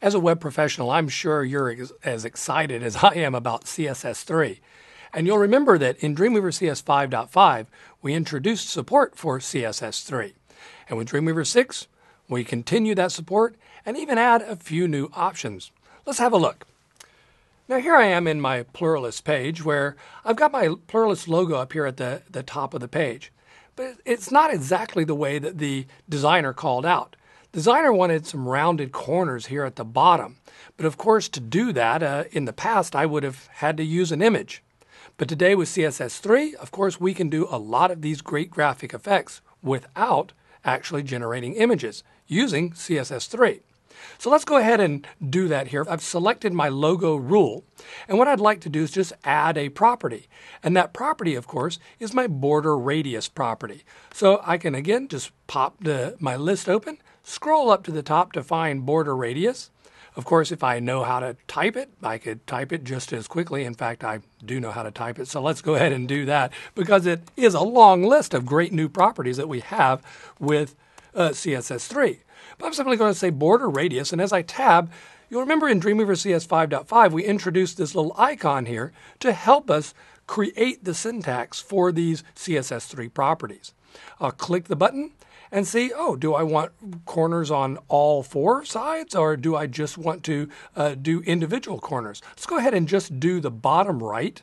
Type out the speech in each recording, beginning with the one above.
As a web professional, I'm sure you're ex- as excited as I am about CSS3. And you'll remember that in Dreamweaver CS 5.5, we introduced support for CSS3. And with Dreamweaver 6, we continue that support and even add a few new options. Let's have a look. Now here I am in my Pluralist page where I've got my Pluralist logo up here at the, the top of the page. But it's not exactly the way that the designer called out. Designer wanted some rounded corners here at the bottom. But of course, to do that, uh, in the past, I would have had to use an image. But today with CSS3, of course, we can do a lot of these great graphic effects without actually generating images using CSS3. So let's go ahead and do that here. I've selected my logo rule. And what I'd like to do is just add a property. And that property, of course, is my border radius property. So I can, again, just pop the, my list open, scroll up to the top to find border radius. Of course, if I know how to type it, I could type it just as quickly. In fact, I do know how to type it. So let's go ahead and do that because it is a long list of great new properties that we have with uh, CSS3. But I'm simply going to say border radius, and as I tab, you'll remember in Dreamweaver CS 5.5, we introduced this little icon here to help us create the syntax for these CSS3 properties. I'll click the button and see, oh, do I want corners on all four sides or do I just want to uh, do individual corners? Let's go ahead and just do the bottom right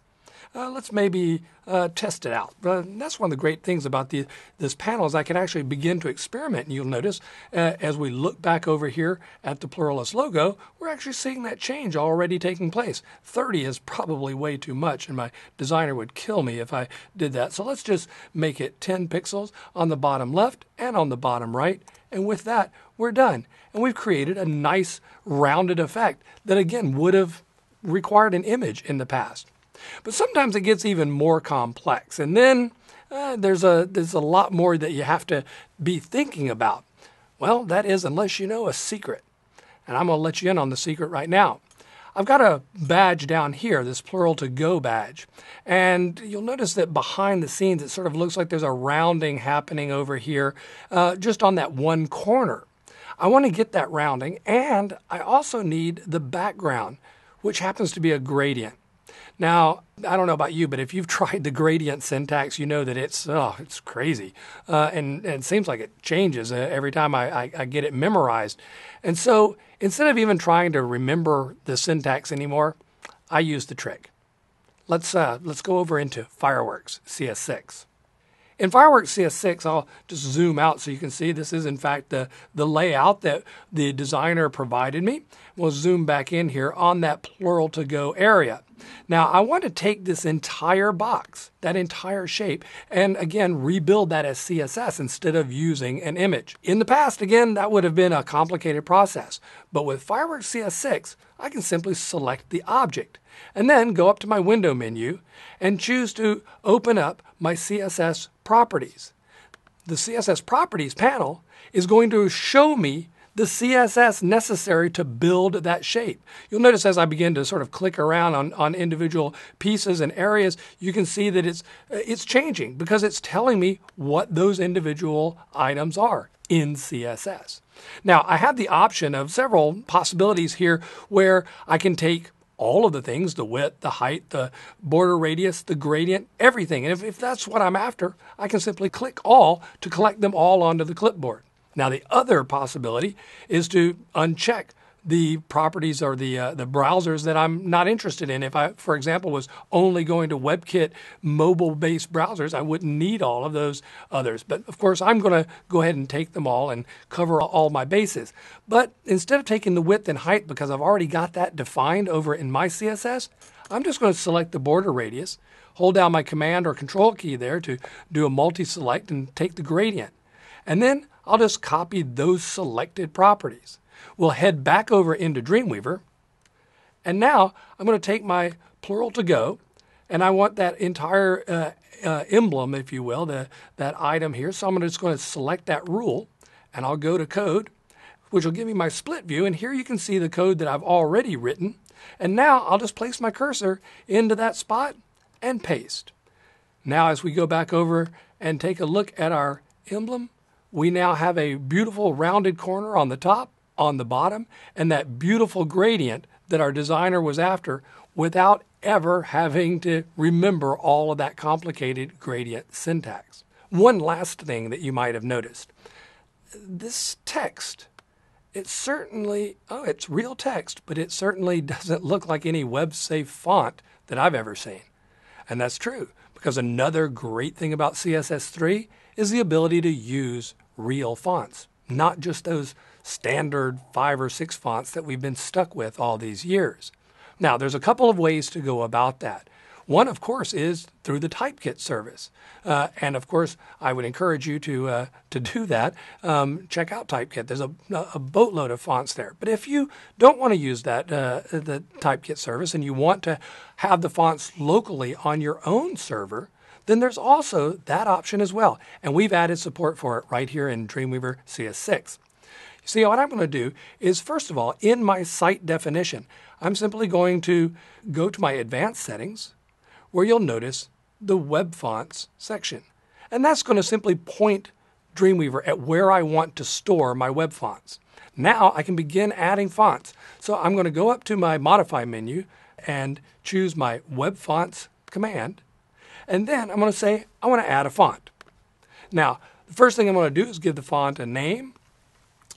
uh, let's maybe uh, test it out. Uh, that's one of the great things about the, this panel is I can actually begin to experiment. And you'll notice uh, as we look back over here at the Pluralist logo, we're actually seeing that change already taking place. 30 is probably way too much, and my designer would kill me if I did that. So let's just make it 10 pixels on the bottom left and on the bottom right. And with that, we're done. And we've created a nice rounded effect that, again, would have required an image in the past. But sometimes it gets even more complex. And then uh, there's, a, there's a lot more that you have to be thinking about. Well, that is, unless you know a secret. And I'm going to let you in on the secret right now. I've got a badge down here, this plural to go badge. And you'll notice that behind the scenes, it sort of looks like there's a rounding happening over here, uh, just on that one corner. I want to get that rounding, and I also need the background, which happens to be a gradient. Now, I don't know about you, but if you've tried the gradient syntax, you know that it's oh, it's crazy, uh, and, and, it seems like it changes uh, every time I, I, I, get it memorized. And so, instead of even trying to remember the syntax anymore, I use the trick. Let's uh, let's go over into Fireworks CS6. In Fireworks CS6, I'll just zoom out so you can see this is in fact the, the layout that the designer provided me. We'll zoom back in here on that plural to go area. Now I want to take this entire box, that entire shape, and again rebuild that as CSS instead of using an image. In the past, again, that would have been a complicated process. But with Fireworks CS6, I can simply select the object and then go up to my window menu and choose to open up my CSS properties. The CSS properties panel is going to show me the CSS necessary to build that shape. You'll notice as I begin to sort of click around on, on individual pieces and areas, you can see that it's, uh, it's changing because it's telling me what those individual items are in CSS. Now, I have the option of several possibilities here where I can take all of the things the width, the height, the border radius, the gradient, everything. And if, if that's what I'm after, I can simply click all to collect them all onto the clipboard. Now, the other possibility is to uncheck the properties or the uh, the browsers that I'm not interested in. If I, for example, was only going to WebKit mobile-based browsers, I wouldn't need all of those others. But of course, I'm going to go ahead and take them all and cover all my bases. But instead of taking the width and height, because I've already got that defined over in my CSS, I'm just going to select the border radius, hold down my Command or Control key there to do a multi-select and take the gradient. And then I'll just copy those selected properties. We'll head back over into Dreamweaver. And now I'm going to take my plural to go, and I want that entire uh, uh, emblem, if you will, the, that item here. So I'm just going to select that rule, and I'll go to code, which will give me my split view. And here you can see the code that I've already written. And now I'll just place my cursor into that spot and paste. Now, as we go back over and take a look at our emblem, we now have a beautiful rounded corner on the top on the bottom and that beautiful gradient that our designer was after without ever having to remember all of that complicated gradient syntax. One last thing that you might have noticed. This text, it certainly, oh, it's real text, but it certainly doesn't look like any web safe font that I've ever seen. And that's true because another great thing about CSS3 is the ability to use real fonts, not just those standard five or six fonts that we've been stuck with all these years. Now, there's a couple of ways to go about that. One, of course, is through the Typekit service, uh, and of course, I would encourage you to uh, to do that. Um, check out Typekit. There's a, a boatload of fonts there. But if you don't want to use that uh, the Typekit service and you want to have the fonts locally on your own server, then there's also that option as well. And we've added support for it right here in Dreamweaver CS6. You see, what I'm going to do is, first of all, in my site definition, I'm simply going to go to my advanced settings, where you'll notice the Web Fonts section. And that's going to simply point Dreamweaver at where I want to store my web fonts. Now I can begin adding fonts. So I'm going to go up to my Modify menu and choose my Web Fonts command. And then I'm going to say, I want to add a font. Now, the first thing I'm going to do is give the font a name.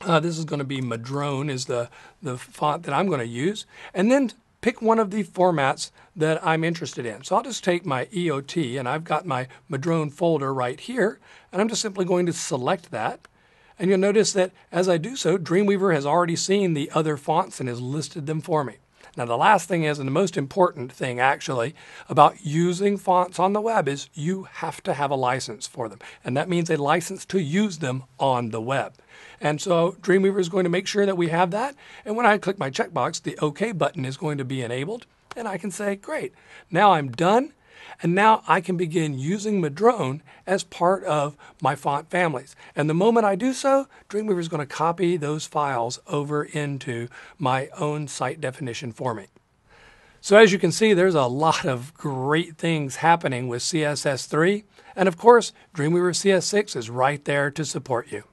Uh, this is going to be Madrone is the, the font that I'm going to use. And then pick one of the formats that I'm interested in. So I'll just take my EOT and I've got my Madrone folder right here and I'm just simply going to select that. And you'll notice that as I do so, Dreamweaver has already seen the other fonts and has listed them for me. Now, the last thing is, and the most important thing actually about using fonts on the web is you have to have a license for them. And that means a license to use them on the web. And so Dreamweaver is going to make sure that we have that. And when I click my checkbox, the OK button is going to be enabled. And I can say, great, now I'm done. And now I can begin using Madrone as part of my font families. And the moment I do so, Dreamweaver is going to copy those files over into my own site definition for me. So as you can see, there's a lot of great things happening with CSS3. And of course, Dreamweaver CS6 is right there to support you.